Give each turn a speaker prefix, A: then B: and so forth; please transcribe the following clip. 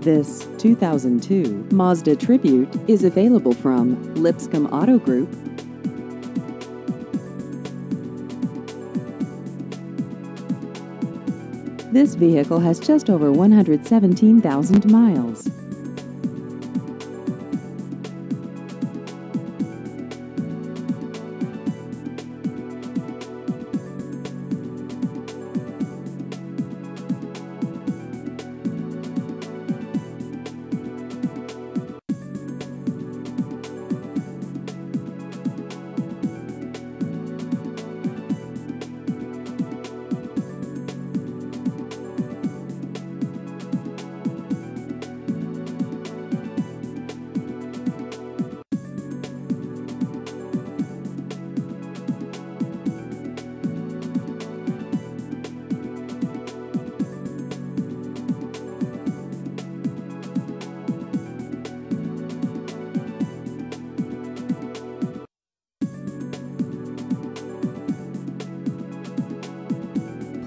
A: This 2002 Mazda Tribute is available from Lipscomb Auto Group. This vehicle has just over 117,000 miles.